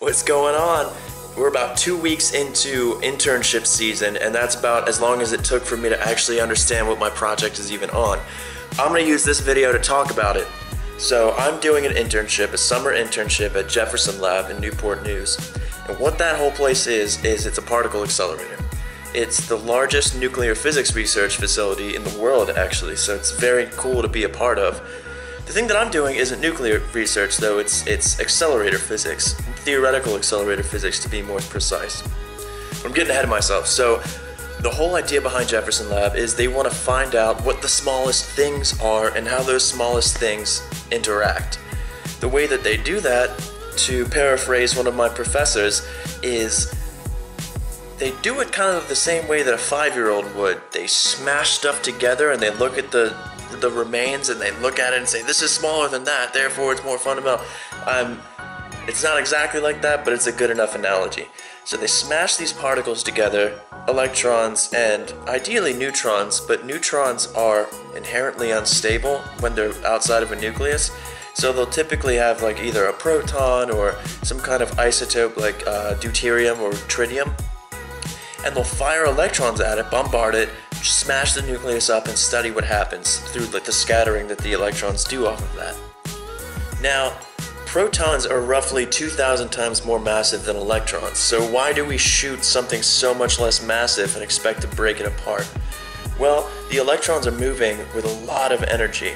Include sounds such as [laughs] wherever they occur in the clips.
What's going on? We're about two weeks into internship season, and that's about as long as it took for me to actually understand what my project is even on. I'm gonna use this video to talk about it. So, I'm doing an internship, a summer internship at Jefferson Lab in Newport News. And what that whole place is, is it's a particle accelerator. It's the largest nuclear physics research facility in the world, actually, so it's very cool to be a part of. The thing that I'm doing isn't nuclear research, though, it's, it's accelerator physics, theoretical accelerator physics to be more precise. I'm getting ahead of myself. So, the whole idea behind Jefferson Lab is they want to find out what the smallest things are and how those smallest things interact. The way that they do that, to paraphrase one of my professors, is they do it kind of the same way that a five year old would. They smash stuff together and they look at the the remains and they look at it and say, "This is smaller than that, therefore it's more fundamental." Um, it's not exactly like that, but it's a good enough analogy. So they smash these particles together, electrons and ideally neutrons, but neutrons are inherently unstable when they're outside of a nucleus. So they'll typically have like either a proton or some kind of isotope like uh, deuterium or tritium. And they'll fire electrons at it, bombard it, smash the nucleus up and study what happens through like the scattering that the electrons do off of that. Now, protons are roughly 2,000 times more massive than electrons, so why do we shoot something so much less massive and expect to break it apart? Well, the electrons are moving with a lot of energy.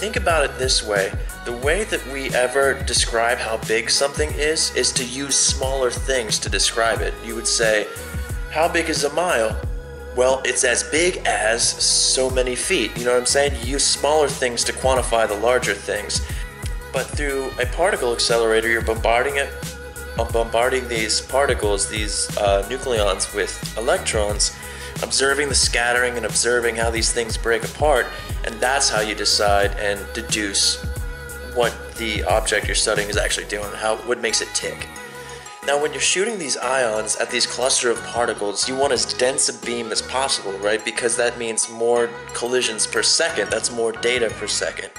Think about it this way the way that we ever describe how big something is is to use smaller things to describe it. You would say, How big is a mile? Well, it's as big as so many feet. You know what I'm saying? You use smaller things to quantify the larger things. But through a particle accelerator, you're bombarding it, uh, bombarding these particles, these uh, nucleons with electrons, observing the scattering and observing how these things break apart, and that's how you decide and deduce what the object you're studying is actually doing, how what makes it tick. Now, when you're shooting these ions at these cluster of particles, you want as dense a beam as possible, right? Because that means more collisions per second. That's more data per second.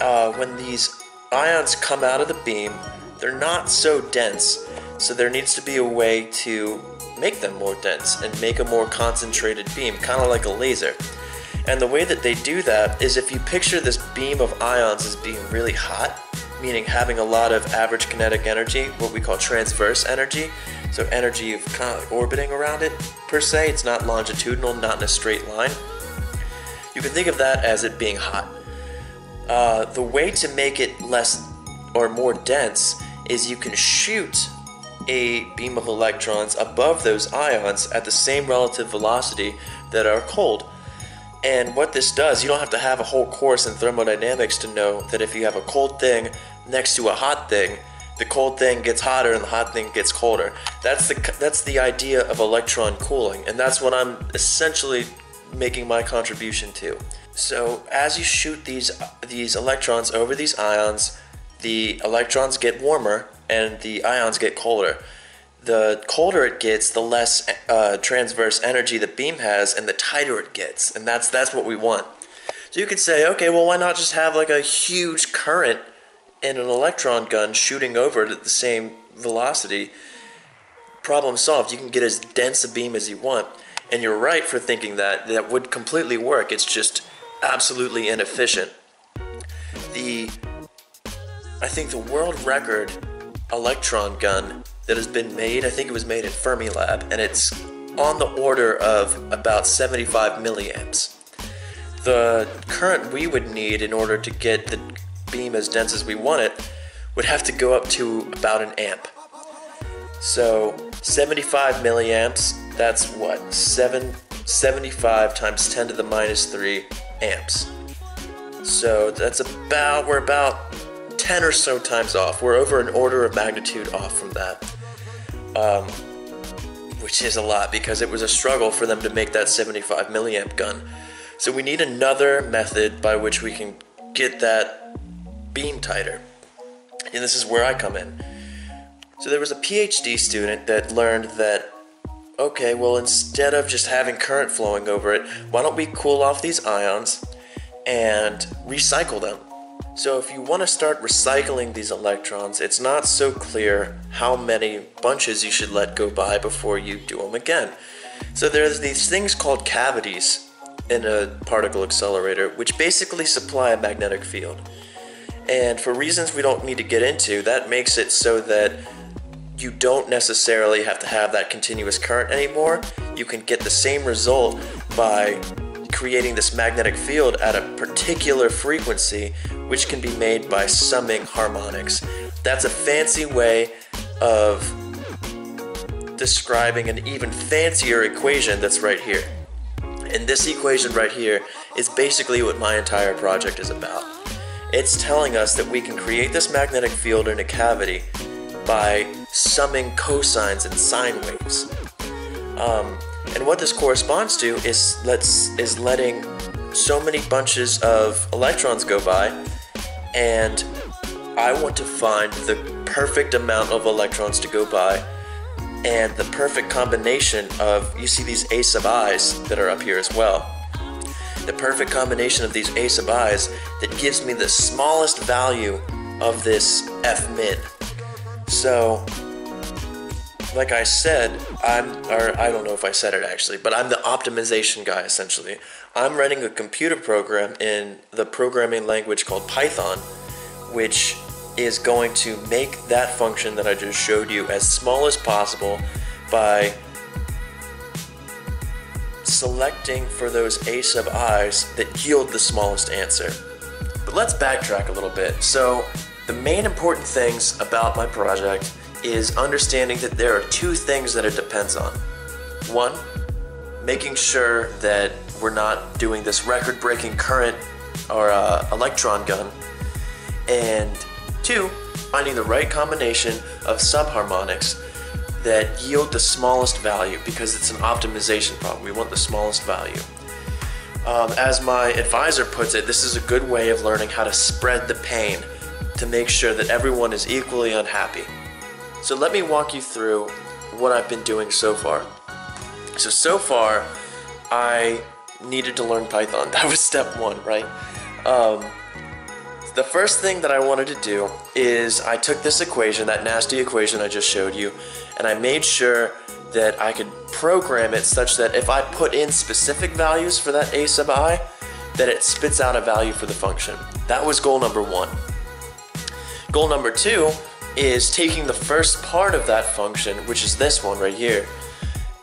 Uh, when these ions come out of the beam, they're not so dense, so there needs to be a way to make them more dense and make a more concentrated beam, kind of like a laser. And the way that they do that is if you picture this beam of ions as being really hot, meaning having a lot of average kinetic energy, what we call transverse energy. So energy of kind of orbiting around it per se. It's not longitudinal, not in a straight line. You can think of that as it being hot. Uh, the way to make it less or more dense is you can shoot a beam of electrons above those ions at the same relative velocity that are cold. And what this does, you don't have to have a whole course in thermodynamics to know that if you have a cold thing next to a hot thing, the cold thing gets hotter and the hot thing gets colder. That's the that's the idea of electron cooling, and that's what I'm essentially making my contribution to. So as you shoot these these electrons over these ions, the electrons get warmer and the ions get colder the colder it gets, the less uh, transverse energy the beam has, and the tighter it gets, and that's that's what we want. So you could say, okay, well, why not just have like a huge current in an electron gun shooting over it at the same velocity? Problem solved. You can get as dense a beam as you want, and you're right for thinking that that would completely work. It's just absolutely inefficient. The I think the world record electron gun that has been made. I think it was made at Fermilab, and it's on the order of about 75 milliamps. The current we would need in order to get the beam as dense as we want it would have to go up to about an amp. So 75 milliamps, that's what? 7, 75 times 10 to the minus 3 amps. So that's about, we're about 10 or so times off. We're over an order of magnitude off from that um, which is a lot because it was a struggle for them to make that 75 milliamp gun. So we need another method by which we can get that beam tighter. And this is where I come in. So there was a PhD student that learned that okay, well, instead of just having current flowing over it, why don't we cool off these ions and recycle them? So if you want to start recycling these electrons, it's not so clear how many bunches you should let go by before you do them again. So there's these things called cavities in a particle accelerator, which basically supply a magnetic field. And for reasons we don't need to get into, that makes it so that you don't necessarily have to have that continuous current anymore. You can get the same result by creating this magnetic field at a particular frequency, which can be made by summing harmonics. That's a fancy way of describing an even fancier equation that's right here. And this equation right here is basically what my entire project is about. It's telling us that we can create this magnetic field in a cavity by summing cosines and sine waves. Um, and what this corresponds to is let's is letting so many bunches of electrons go by, and I want to find the perfect amount of electrons to go by and the perfect combination of you see these a sub i's that are up here as well the perfect combination of these a sub i's that gives me the smallest value of this f min so like I said, I'm, or I don't know if I said it actually, but I'm the optimization guy essentially. I'm running a computer program in the programming language called Python, which is going to make that function that I just showed you as small as possible by selecting for those a sub i's that yield the smallest answer. But let's backtrack a little bit. So, the main important things about my project is understanding that there are two things that it depends on. One, making sure that we're not doing this record breaking current or uh, electron gun. And two, finding the right combination of subharmonics that yield the smallest value because it's an optimization problem. We want the smallest value. Um, as my advisor puts it, this is a good way of learning how to spread the pain to make sure that everyone is equally unhappy. So let me walk you through what I've been doing so far. So, so far, I needed to learn Python. [laughs] That was step one, right? Um, the first thing that I wanted to do is I took this equation, that nasty equation I just showed you, and I made sure that I could program it such that if I put in specific values for that a sub i, that it spits out a value for the function. That was goal number one. Goal number two is taking the first part of that function, which is this one right here,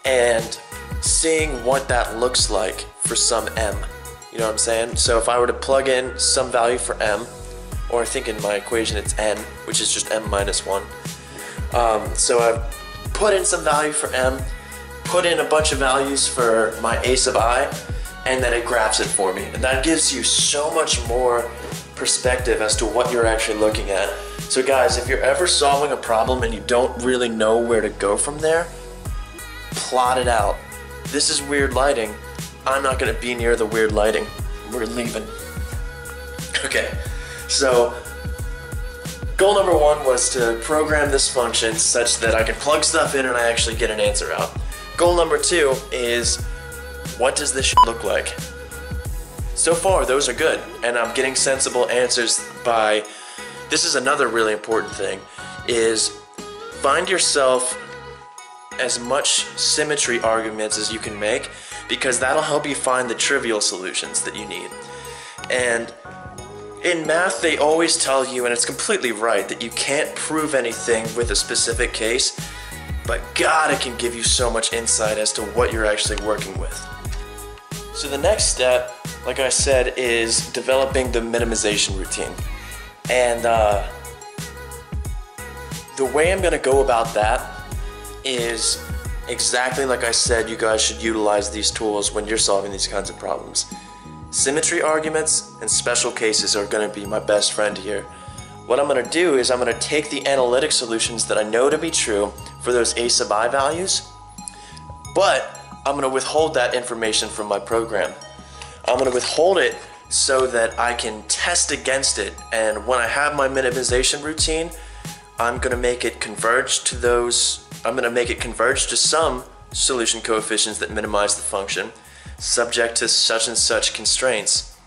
and seeing what that looks like for some m. You know what I'm saying? So if I were to plug in some value for m, or I think in my equation it's n, which is just m minus 1. Um, so I've put in some value for m, put in a bunch of values for my a sub i, and then it graphs it for me. And that gives you so much more perspective as to what you're actually looking at. So guys, if you're ever solving a problem and you don't really know where to go from there, plot it out. This is weird lighting. I'm not gonna be near the weird lighting. We're leaving. Okay, so goal number one was to program this function such that I can plug stuff in and I actually get an answer out. Goal number two is what does this look like? So far, those are good, and I'm getting sensible answers by this is another really important thing is find yourself as much symmetry arguments as you can make because that'll help you find the trivial solutions that you need. And in math, they always tell you, and it's completely right, that you can't prove anything with a specific case, but God, it can give you so much insight as to what you're actually working with. So the next step, like I said, is developing the minimization routine. And uh, the way I'm going to go about that is exactly like I said, you guys should utilize these tools when you're solving these kinds of problems. Symmetry arguments and special cases are going to be my best friend here. What I'm going to do is I'm going to take the analytic solutions that I know to be true for those a sub i values, but I'm going to withhold that information from my program. I'm going to withhold it so that I can test against it. And when I have my minimization routine, I'm gonna make it converge to those, I'm gonna make it converge to some solution coefficients that minimize the function, subject to such and such constraints.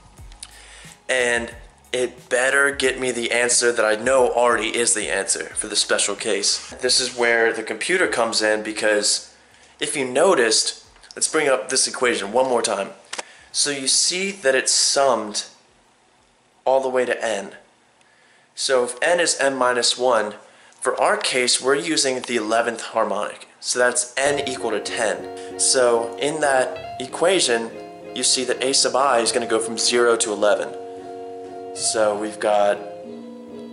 And it better get me the answer that I know already is the answer for the special case. This is where the computer comes in because if you noticed, let's bring up this equation one more time. So you see that it's summed all the way to n. So if n is n minus 1, for our case, we're using the 11th harmonic. So that's n equal to 10. So in that equation, you see that a sub i is going to go from 0 to 11. So we've got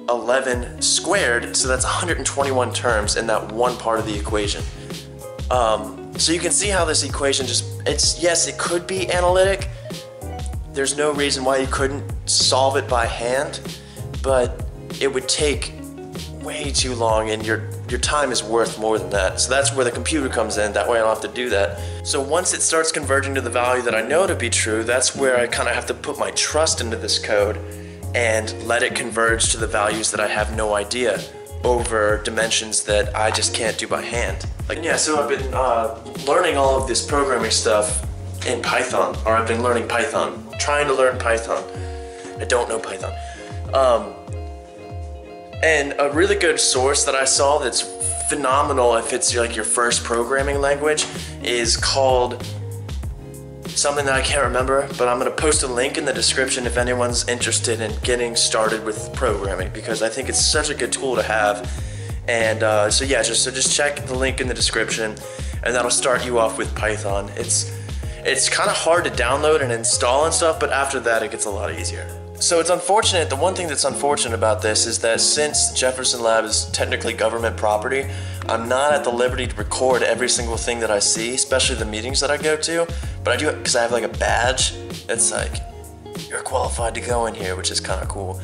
11 squared, so that's 121 terms in that one part of the equation. Um, so you can see how this equation just, it's, yes, it could be analytic. There's no reason why you couldn't solve it by hand, but it would take way too long and your your time is worth more than that. So that's where the computer comes in. That way I don't have to do that. So once it starts converging to the value that I know to be true, that's where I kind of have to put my trust into this code and let it converge to the values that I have no idea over dimensions that I just can't do by hand. Like yeah, so I've been uh, learning all of this programming stuff in Python, or I've been learning Python, trying to learn Python. I don't know Python. Um, and a really good source that I saw that's phenomenal if it's like your first programming language is called something that I can't remember, but I'm going to post a link in the description if anyone's interested in getting started with programming because I think it's such a good tool to have. And uh, so yeah, just so just check the link in the description, and that'll start you off with Python. It's it's kind of hard to download and install and stuff, but after that it gets a lot easier. So it's unfortunate, the one thing that's unfortunate about this is that since Jefferson Lab is technically government property, I'm not at the liberty to record every single thing that I see, especially the meetings that I go to, but I do it because I have like a badge It's like, you're qualified to go in here, which is kind of cool.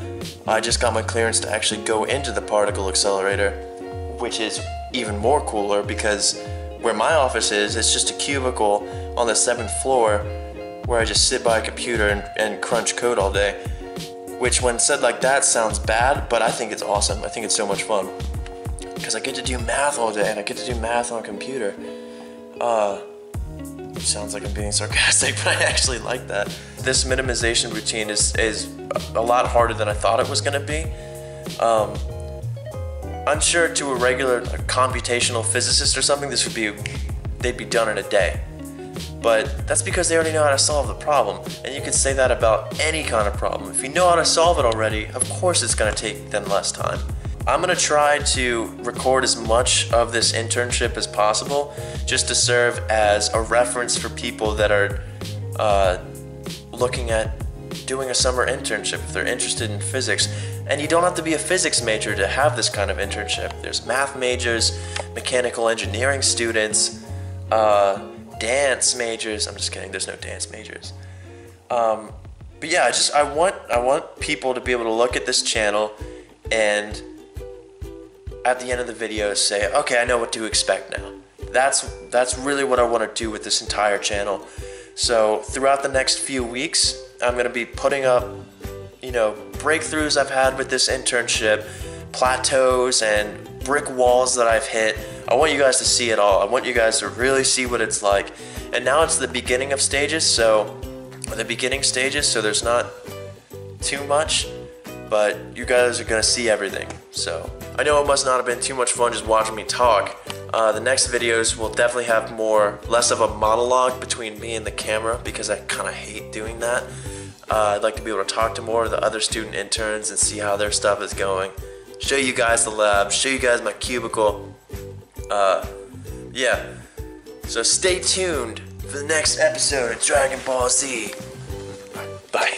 I just got my clearance to actually go into the particle accelerator, which is even more cooler because where my office is, it's just a cubicle on the seventh floor where I just sit by a computer and, and crunch code all day which when said like that sounds bad, but I think it's awesome. I think it's so much fun because I get to do math all day and I get to do math on a computer. Uh, sounds like I'm being [laughs] sarcastic, but I actually like that. This minimization routine is, is a lot harder than I thought it was going to be. Um, I'm sure to a regular computational physicist or something, this would be, they'd be done in a day but that's because they already know how to solve the problem. And you can say that about any kind of problem. If you know how to solve it already, of course it's going to take them less time. I'm going to try to record as much of this internship as possible just to serve as a reference for people that are uh, looking at doing a summer internship if they're interested in physics. And you don't have to be a physics major to have this kind of internship. There's math majors, mechanical engineering students, uh, dance majors. I'm just kidding. There's no dance majors. Um, but yeah, I just I want I want people to be able to look at this channel and at the end of the video say, okay, I know what to expect now. That's that's really what I want to do with this entire channel. So throughout the next few weeks, I'm gonna be putting up, you know, breakthroughs I've had with this internship, plateaus and brick walls that I've hit. I want you guys to see it all. I want you guys to really see what it's like. And now it's the beginning of stages, so the beginning stages, so there's not too much, but you guys are gonna see everything. So I know it must not have been too much fun just watching me talk. Uh, the next videos will definitely have more, less of a monologue between me and the camera because I kind of hate doing that. Uh, I'd like to be able to talk to more of the other student interns and see how their stuff is going show you guys the lab, show you guys my cubicle. Uh, yeah. So stay tuned for the next episode of Dragon Ball Z. Bye.